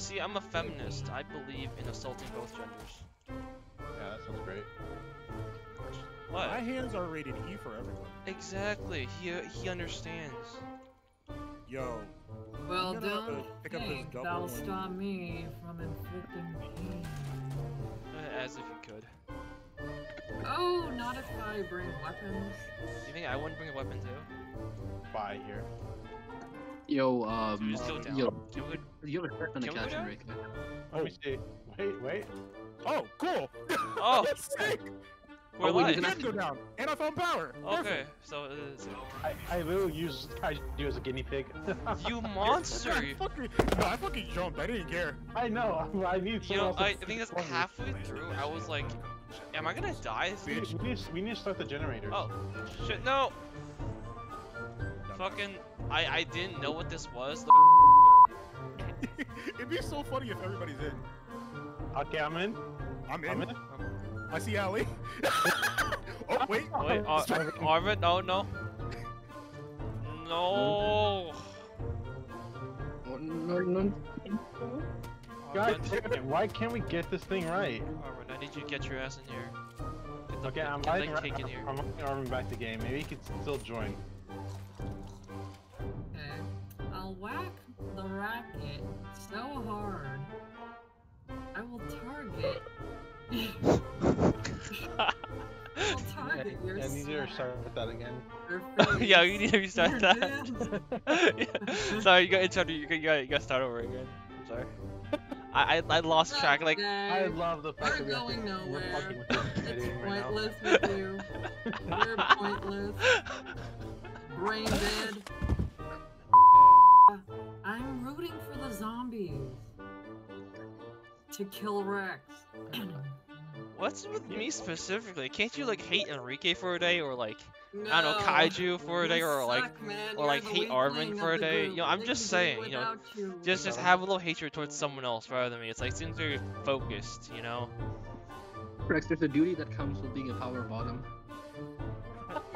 see, I'm a feminist. I believe in assaulting both genders. Yeah, that sounds great. What? My hands are rated E for everyone. Exactly. He he understands. Yo, Well, gonna don't pick up this think double that'll one. stop me from inflicting pain. Uh, As if you could. Not if I bring weapons. You think I wouldn't bring a weapon too? Bye here. Yo, um, just go down? yo, Can we? you have a crack on the Can we go caption down? right there. Let me see. Wait, wait. oh, cool. Oh, sick. we're Oh, wait, live. we Can go down, and I found power. Okay, so it is. I, I literally use I you as a guinea pig. You monster! I fucking, no, I fucking jumped. I didn't care. I know. I need You know, else to I, I think that's halfway through. I was like, am I gonna die? We need, we, need, to- we need to start the generator. Oh, shit, no! Fucking, I, I didn't know what this was. It'd be so funny if everybody's in. Okay, I'm in. I'm in. I'm in. I see Ali. oh wait. Wait, uh, Ar Arvin, no, no. No! Oh, no, no. God damn it! Why can't we get this thing right? Arvin, I need you to get your ass in here. Get the, Okay, I'm get letting the cake in here. I'm letting Arvin back the game. Maybe he could still join. Okay. I'll whack the racket so hard. I will target. I'll target your I need you to sack, start with that again. yeah, you need to restart your that. hands. Yeah. Sorry, you got interrupted. You got, you got, you got to start over again. I'm sorry. I, I, I lost track. Like, I love the fact We're that we have to- going we're nowhere. fucking with It's editing right pointless with you. You're pointless. Brain dead. Uh, I'm rooting for the zombies. To kill Rex. what's with me specifically? Can't you like hate Enrique for a day, or like no, I don't know Kaiju for a day, or like suck, or, like, hate weak Arvin for a day. group. You know, I'm They just can do it saying, you know, you. just just have a little hatred towards someone else rather than me. It's like seems very focused, you know. Rex, there's a duty that comes with being a power bottom.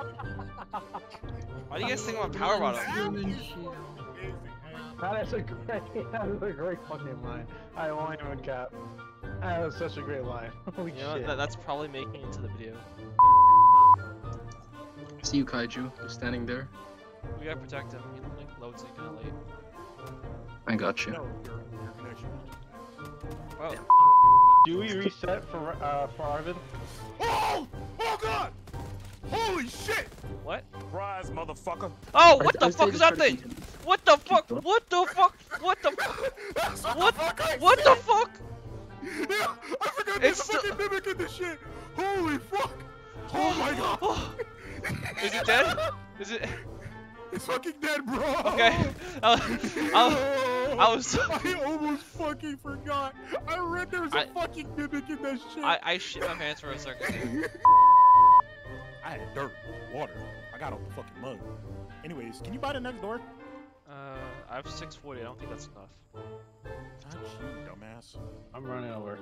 Why do you guys think about power bottom? Human shield. Amazing, man. That is a great, that is a great fucking line. I won't even cap. That is such a great line. Holy You know, shit. that, that's probably making it into the video. See you, Kaiju, You're standing there. We gotta protect him. He like loads in kind of late. I got you. No, your, your connection. Oh, Do we reset for uh for Arvin? Oh! Oh god! Holy shit! what? Surprise, motherfucker! Oh, I- what the I'd fuck is that thing? What the fuck? What the fuck? What the? That's What? the fuck What the fuck? Yeah, I forgot It's there's a fucking mimic in this shit! Holy fuck! Oh my god! Is it dead? Is it? It's fucking dead, bro! Okay. I, I, I was. I almost fucking forgot. I read there was a I- fucking mimic in that shit. I, I shit my pants for a second. I had dirt, water. I got all the fucking mud. Anyways, can you buy the next door? Uh, I have 640. I don't think that's enough. Not you, dumbass. I'm running over.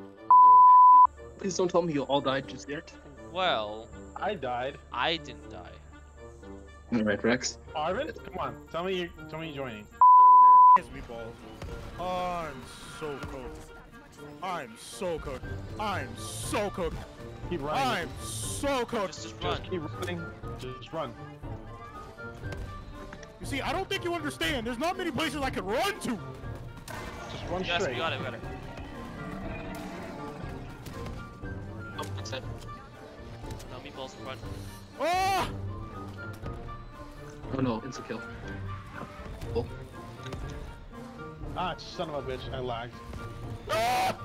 Please don't tell me you all died just yet. Well, I died. I didn't die. Alright, Rex. Arvin, come on. Tell me you tell me you're joining. His meatballs. I'm so cooked. I'm so cooked. I'm so cooked. Keep running. I'm so cooked. Just, just run. Just keep running. Just run. You see, I don't think you understand. There's not many places I can run to. Just run Yes, straight. we got it. We got it. Oh, that's. No meatballs in front. Ah! Oh no, insta kill. Oh, Ah, son of a bitch. I lagged. Ah!